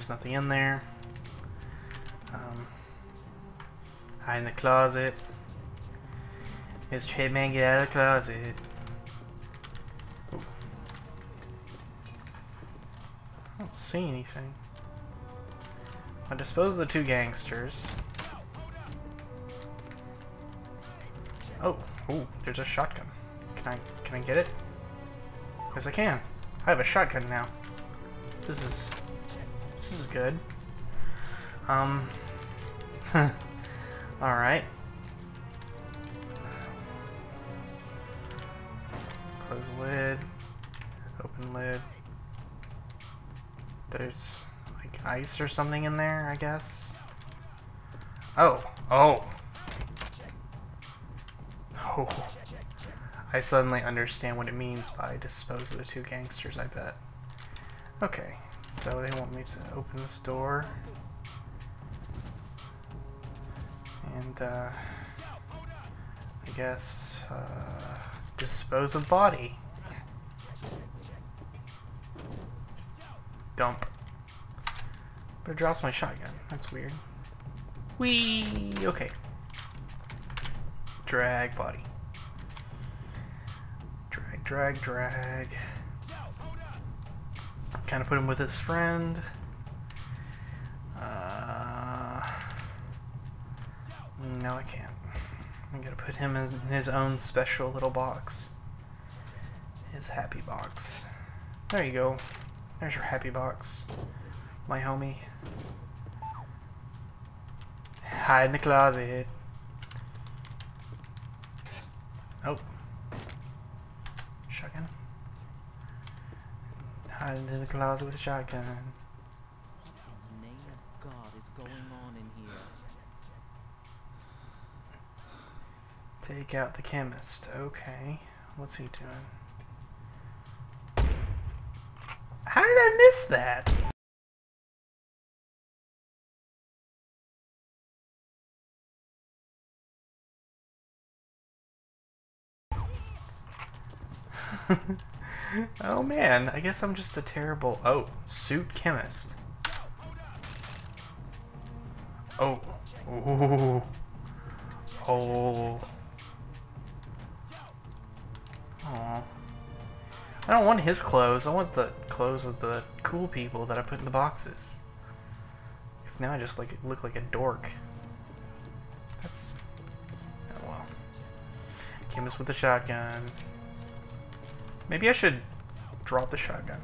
there's nothing in there. Um, hide in the closet. Mr. Hitman, get out of the closet. Ooh. I don't see anything. I dispose of the two gangsters. Oh, oh, there's a shotgun. Can I, can I get it? Yes, I can. I have a shotgun now. This is, this is good. Um, alright. Close lid. Open lid. There's like ice or something in there, I guess. Oh, oh. Oh. I suddenly understand what it means by dispose of the two gangsters, I bet. Okay, so they want me to open this door. And, uh, I guess, uh, dispose of body. Dump. But it drops my shotgun. That's weird. Whee! Okay. Drag body. Drag, drag, drag. Kind of put him with his friend. Uh, no, I can't. I'm gonna put him in his own special little box. His happy box. There you go. There's your happy box. My homie. Hide in the closet. Oh. Shotgun. Hide in the closet with a shotgun. What in the name of God is going on in here? Take out the chemist. Okay. What's he doing? How did I miss that? oh man, I guess I'm just a terrible. Oh, suit chemist. Oh. Ooh. Oh. Aw. I don't want his clothes. I want the clothes of the cool people that I put in the boxes. Because now I just like look like a dork. That's... Oh well. Chemist with a shotgun. Maybe I should drop the shotgun.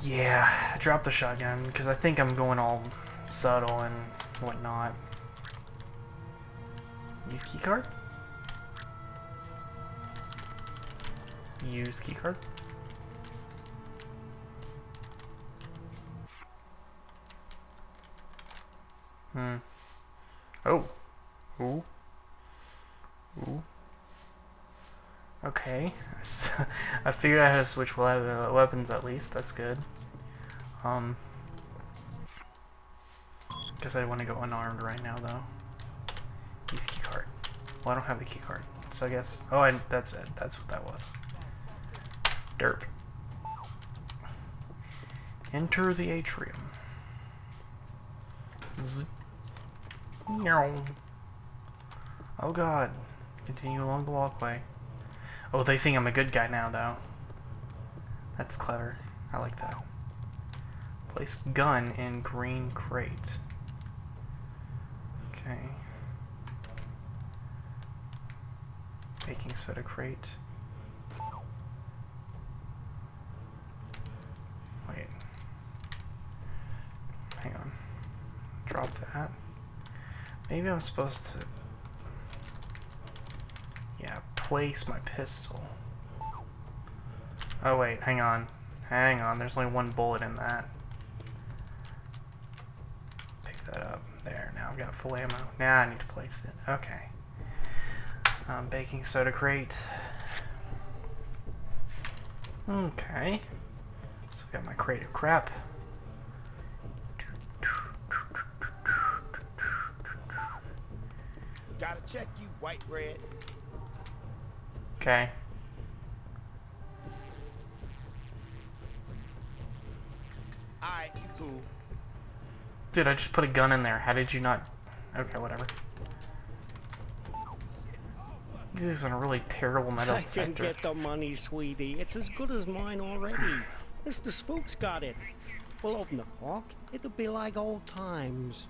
Yeah, drop the shotgun, because I think I'm going all subtle and whatnot. Use keycard? Use keycard? Hmm. Oh. Ooh. Okay. I figured out how to switch we weapons at least. That's good. Um. Guess I want to go unarmed right now though. Use keycard. Well, I don't have the keycard, so I guess. Oh, and that's it. That's what that was. Derp. Enter the atrium. Z. Oh god. Continue along the walkway. Oh, they think I'm a good guy now, though. That's clever. I like that. Place gun in green crate. Okay. Baking soda crate. Wait. Hang on. Drop that. Maybe I'm supposed to... Place my pistol. Oh wait, hang on. Hang on, there's only one bullet in that. Pick that up. There, now I've got full ammo. Now I need to place it. Okay. Um, baking soda crate. Okay. So I got my crate of crap. Gotta check you, white bread. Alright, you cool. Dude, I just put a gun in there. How did you not... Okay, whatever. He's in a really terrible metal I can get the money, sweetie. It's as good as mine already. Mr. Spook's got it. We'll open the park. It'll be like old times.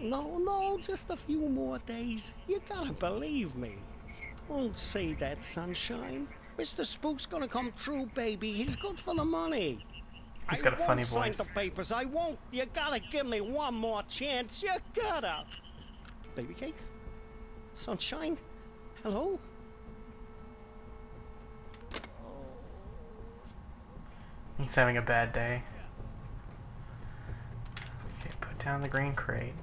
No, no, just a few more days. You gotta believe me. Don't say that, sunshine. Mr. Spook's gonna come true, baby. He's good for the money. He's I got a won't funny sign voice. the papers. I won't. You gotta give me one more chance. You gotta. Baby cakes? Sunshine? Hello? He's having a bad day. Okay, put down the green crate.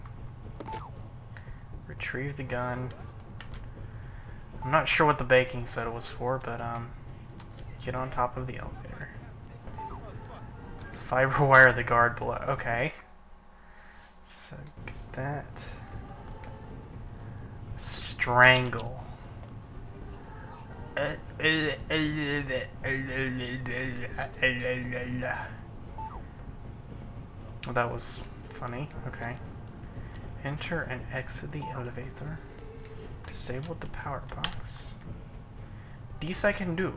Retrieve the gun. I'm not sure what the baking soda was for, but um, get on top of the elevator. Fiber wire the guard below. Okay. So get that. Strangle. Well, that was funny. Okay. Enter and exit the elevator. Disable the power box. This I can do.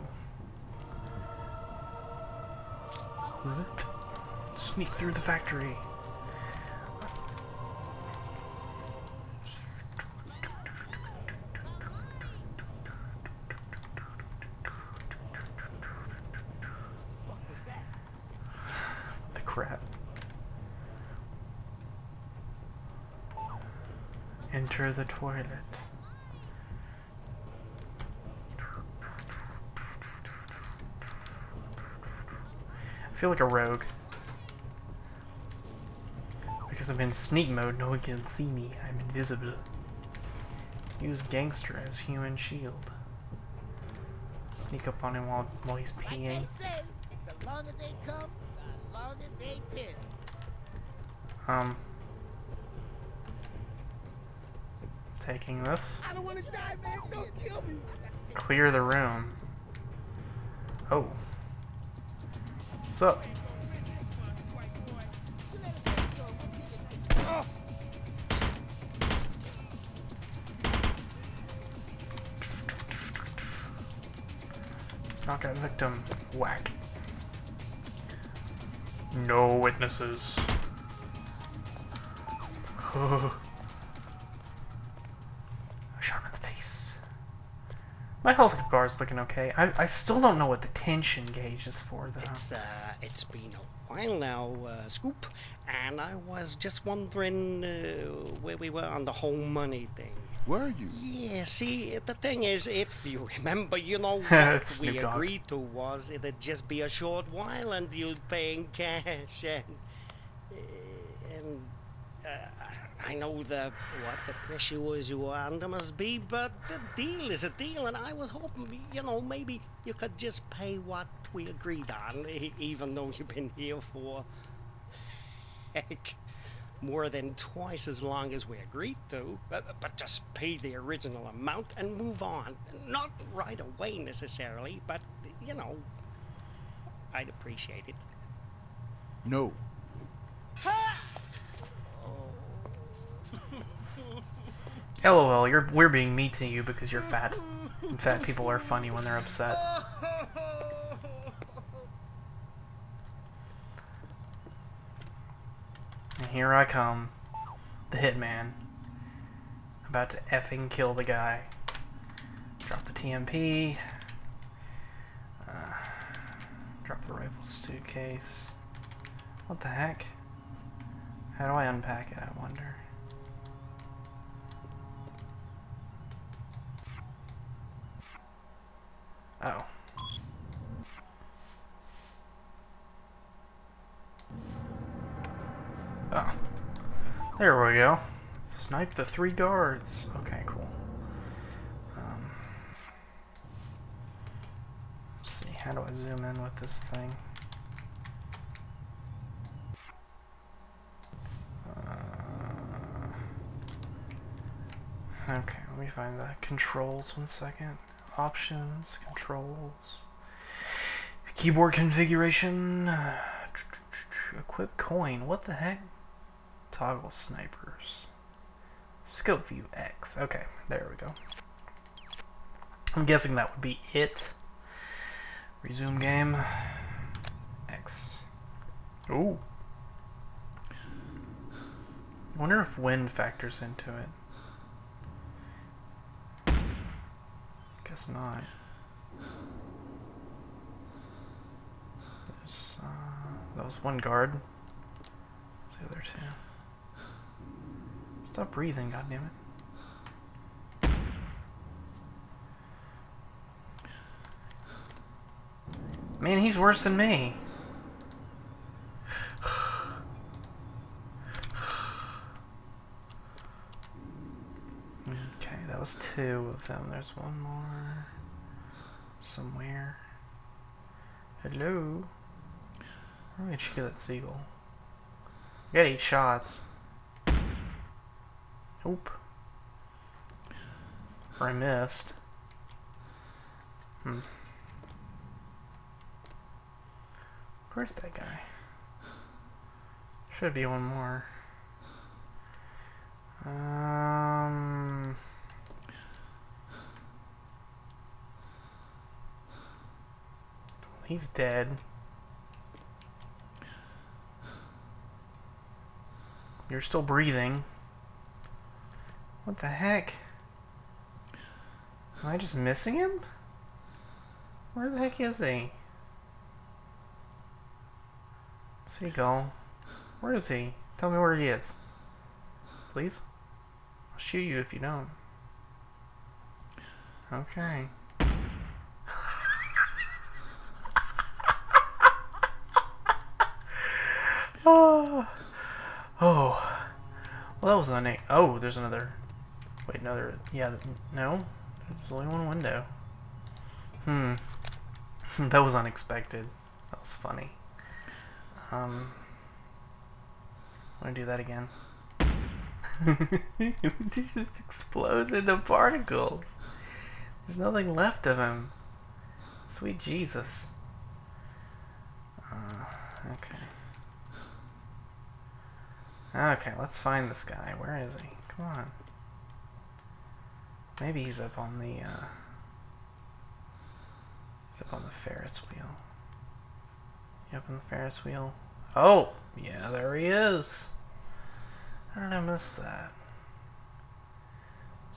Zit. Sneak through the factory. The crap. Enter the toilet. Feel like a rogue. Because I'm in sneak mode, no one can see me. I'm invisible. Use gangster as human shield. Sneak up on him while, while he's peeing. they say, the longer they come, the longer they piss. Um, taking this. I don't wanna die, man. Don't kill me. Clear the room. Oh. So. Knockout victim. Whack. No witnesses. A shot in the face. My health bar is looking okay. I, I still don't know what the tension gauge is for, though. It's uh, it's been a while now, uh, Scoop, and I was just wondering uh, where we were on the whole money thing. Were you? Yeah, see, the thing is, if you remember, you know what we Dogg. agreed to was it'd just be a short while and you'd pay in cash, and uh, and Uh, I know the what the pressure was you were under must be, but the deal is a deal, and I was hoping, you know, maybe you could just pay what we agreed on, even though you've been here for heck more than twice as long as we agreed to, but, but just pay the original amount and move on. Not right away necessarily, but you know, I'd appreciate it. No. LOL, you're we're being mean to you because you're fat. And fat people are funny when they're upset. And here I come, the hitman. About to effing kill the guy. Drop the TMP. Uh, drop the rifle suitcase. What the heck? How do I unpack it, I wonder? Oh. Oh. There we go. Snipe the three guards. Okay, cool. Um, let's see, how do I zoom in with this thing? Uh, okay, let me find the controls one second. Options, controls, keyboard configuration. Equip coin. What the heck? Toggle snipers. Scope view X. Okay, there we go. I'm guessing that would be it. Resume game. X. Ooh. Wonder if wind factors into it. Guess not. There's, uh, that was one guard. What's the other two? Stop breathing, goddammit. Man, he's worse than me. Okay, that was two of them. There's one more somewhere. Hello? Where did she get that seagull? I got eight shots. Oop. Or I missed. Hmm. Where's that guy? Should be one more. Um. He's dead. You're still breathing. What the heck? Am I just missing him? Where the heck is he? Seagull. Where is he? Tell me where he is. Please? I'll shoot you if you don't. Okay. oh. Oh. Well, that was eight. Oh, there's another. Wait, another. Yeah, no. There's only one window. Hmm. that was unexpected. That was funny. Um. Want to do that again? he just explodes into particles. There's nothing left of him. Sweet Jesus. Uh, okay. Okay, let's find this guy. Where is he? Come on. Maybe he's up on the, uh... He's up on the Ferris wheel. You up on the Ferris wheel? Oh! Yeah, there he is. How did I miss that?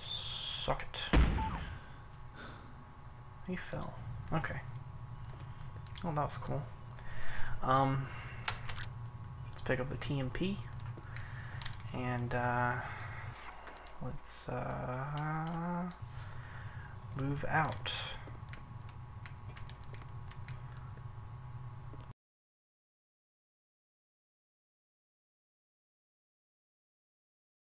Suck it. He fell. Okay. Oh, that was cool. Um, let's pick up the TMP. And, uh, let's, uh, move out.